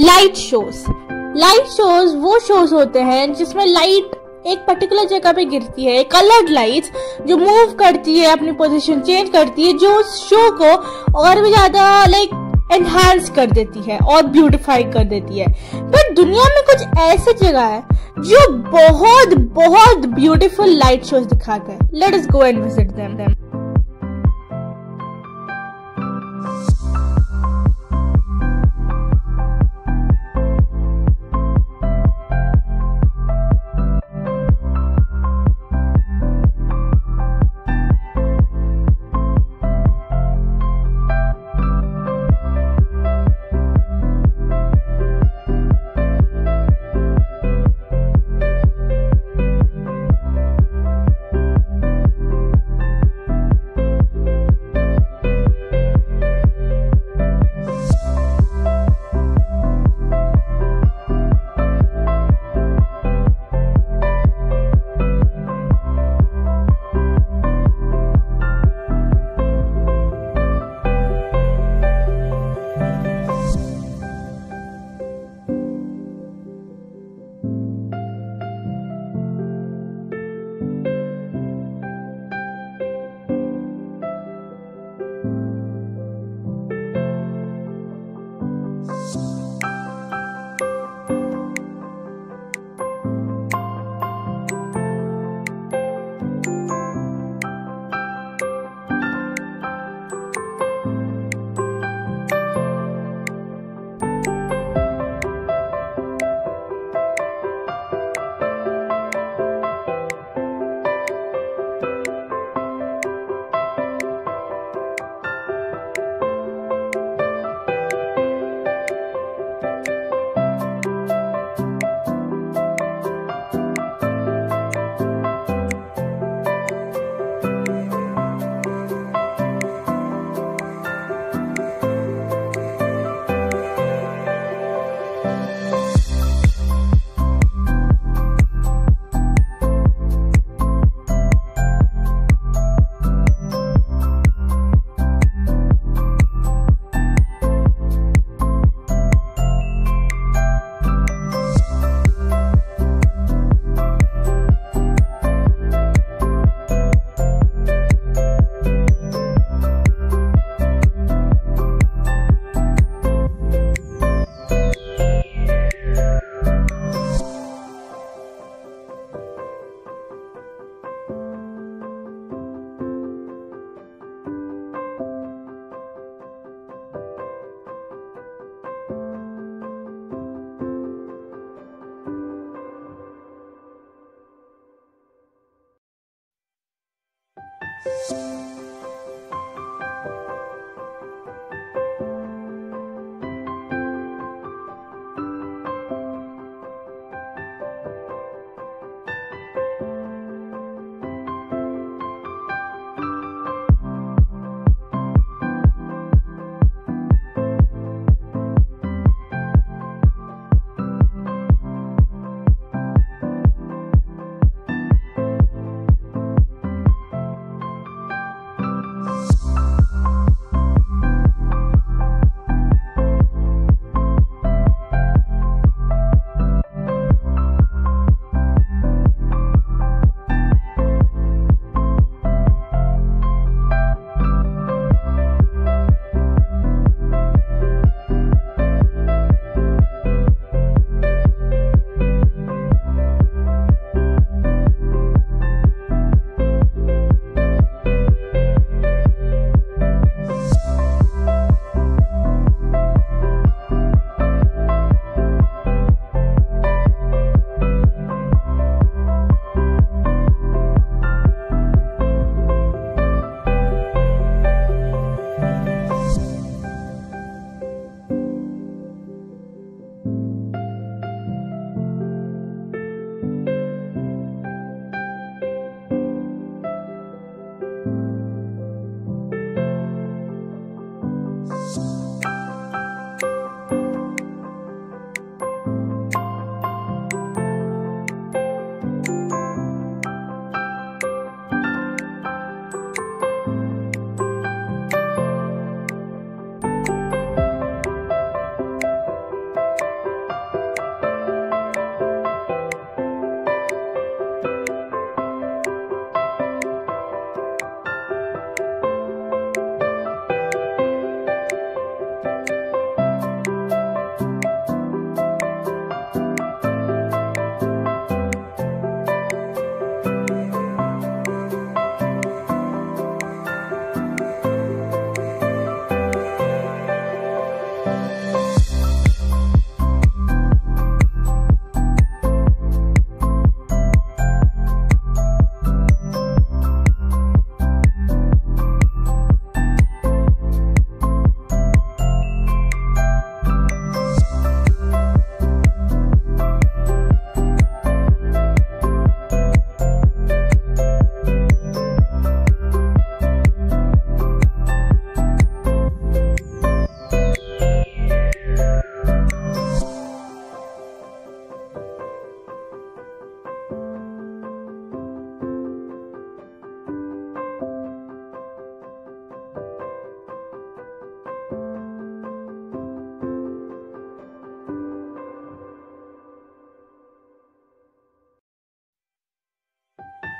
Light shows light shows वो shows होते हैं जिसमें लाइट एक पर्टिकुलर जगह पे गिरती है कलर्ड लाइट्स जो मूव करती है अपनी पोजीशन चेंज करती है, जो शो को और भी ज़्यादा लाइक एनहांस कर देती है और ब्यूटिफाई कर देती है। पर दुनिया में कुछ ऐसी जगह है जो बहुत बहुत ब्यूटीफुल लाइट शोज़ दिखाते हैं। Let us go and visit them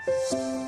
아!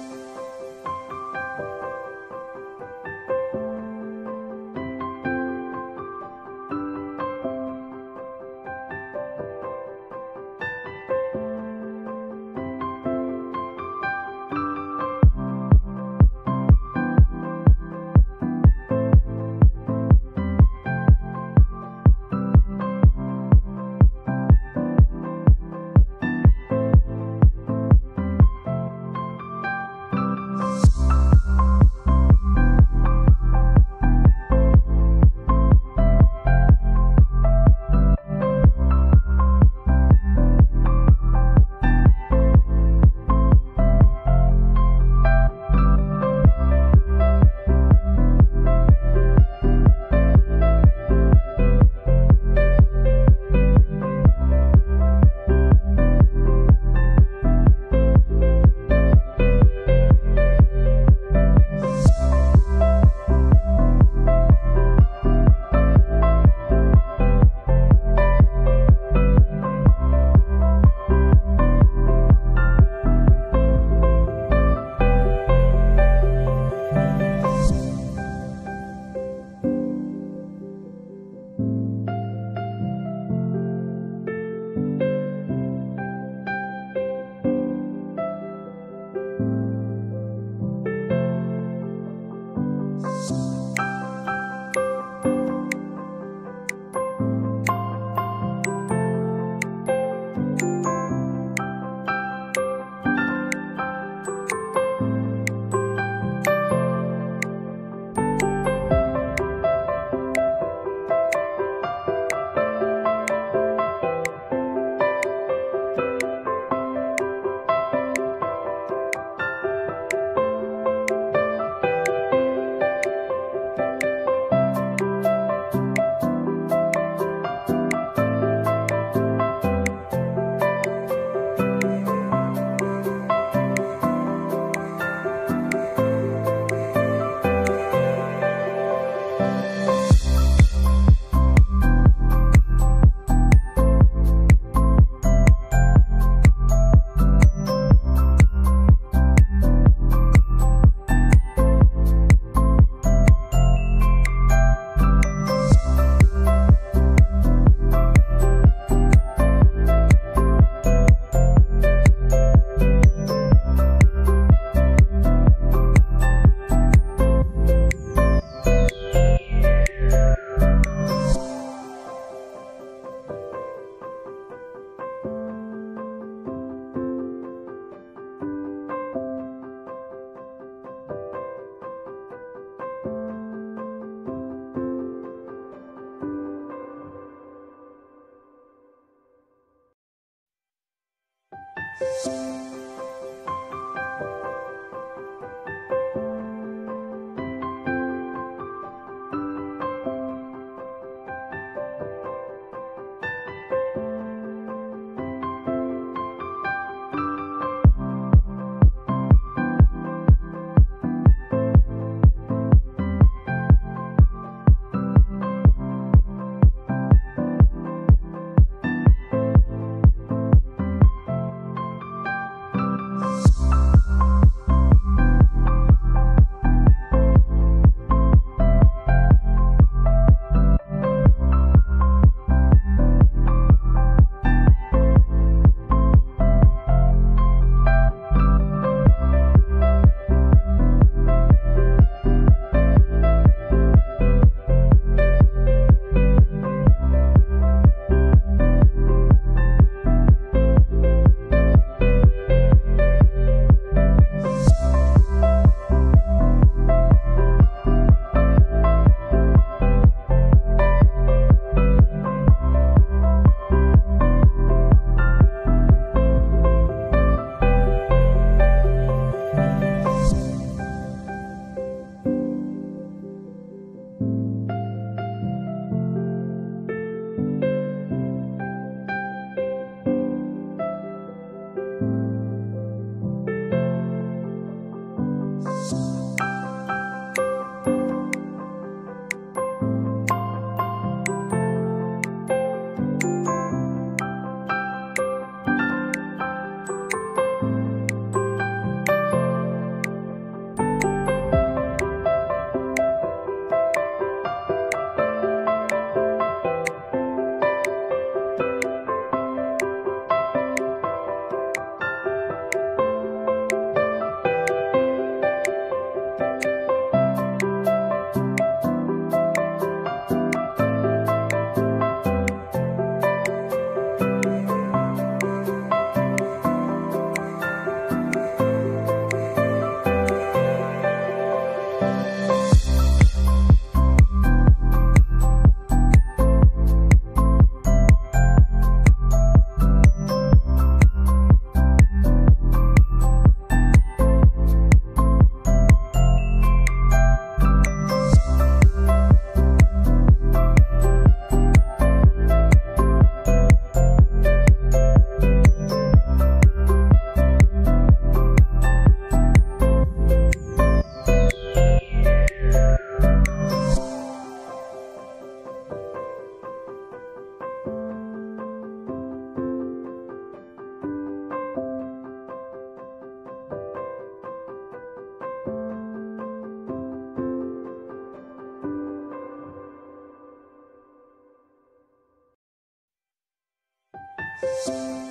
Them